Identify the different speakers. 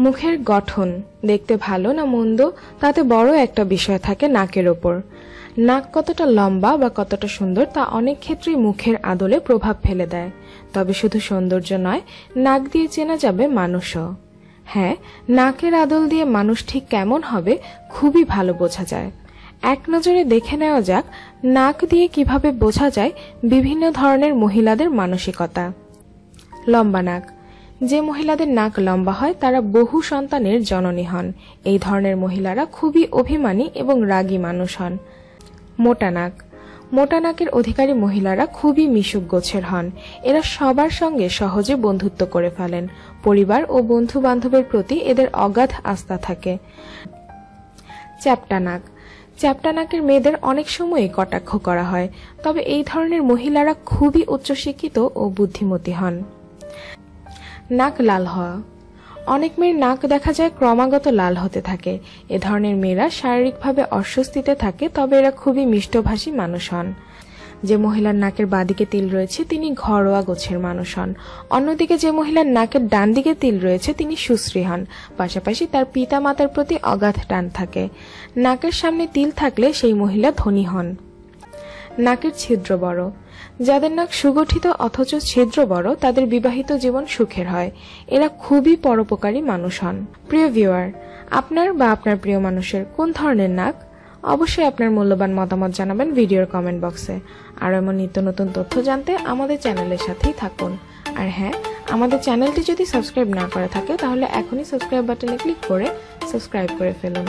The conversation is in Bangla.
Speaker 1: মুখের গঠন, দেখতে ভালো না মন্দ, তাতে বড় একটা বিষয় থাকে নাকের ওপর। নাক কতটা লম্বা বা কতটা সুন্দর তা অনেক ক্ষেত্রেই মুখের আদলে প্রভাব ফেলে দেয়। তবে শুধু সৌন্দর্য নয়, নাক দিয়ে চেনা যাবে মানুষও। হ্যাঁ নাকের আদল দিয়ে মানুষ ঠিক কেমন হবে খুবই ভালো বোঝা যায়। এক নজরে দেখে নেওয়া যাক, নাক দিয়ে কীভাবে বোঝা যায় বিভিন্ন ধরনের মহিলাদের মানসিকতা। লম্বা নাক যে মহিলাদের নাক লম্বা হয়, তারা বহু সন্তানের জননী হন। এই ধরনের মহিলারা খুবই অভিমানী এবং রাগী মানুষ হন। মোটা নাক। মোটা নাকের অধিকারী মহিলারা খুবই মিশুক গোছের হন। এরা সবার সঙ্গে সহজে বন্ধুত্ব করে ফেলেন। পরিবার ও বন্ধু বান্ধবের প্রতি এদের অগাধ আস্থা থাকে। চ্যাপটা নাক। চ্যাপটা নাকের মেয়েদের অনেক সময়ই কটাক্ষ করা হয়, তবে এই ধরনের মহিলারা খুবই উচ্চশিক্ষিত ও বুদ্ধিমতী হন। নাক লাল হওয়া। অনেক মেয়ের নাক দেখা যায় ক্রমাগত লাল হতে থাকে। এ ধরনের মেয়েরা শারীরিকভাবে অস্বস্তিতে থাকে, তবে এরা খুবই মিষ্টভাষী মানুষ হন। যে মহিলার নাকের বাদিকে তিল রয়েছে, তিনি ঘরোয়া গোছের মানুষ হন। অন্যদিকে যে মহিলার নাকের ডান দিকে তিল রয়েছে, তিনি সুশ্রী হন। পাশাপাশি তার পিতা মাতার প্রতি অগাধ টান থাকে। নাকের সামনে তিল থাকলে সেই মহিলা ধনী হন। নাকের ছিদ্র বড়। যাদের নাক সুগঠিত অথচ ছিদ্র বড়, তাদের বিবাহিত জীবন সুখের হয়। এরা খুবই পরোপকারী মানুষ হন। প্রিয় ভিউয়ার আপনার বা আপনার প্রিয় মানুষের কোন ধরনের নাক? অবশ্যই আপনার মূল্যবান মতামত জানাবেন ভিডিওর কমেন্ট বক্সে আর এমন নিত্য নতুন তথ্য জানতে আমাদের চ্যানেলের সাথেই থাকুন। আর হ্যাঁ আমাদের চ্যানেলটি যদি সাবস্ক্রাইব না করা থাকে, তাহলে এখনই সাবস্ক্রাইব বাটনে ক্লিক করে সাবস্ক্রাইব করে ফেলুন।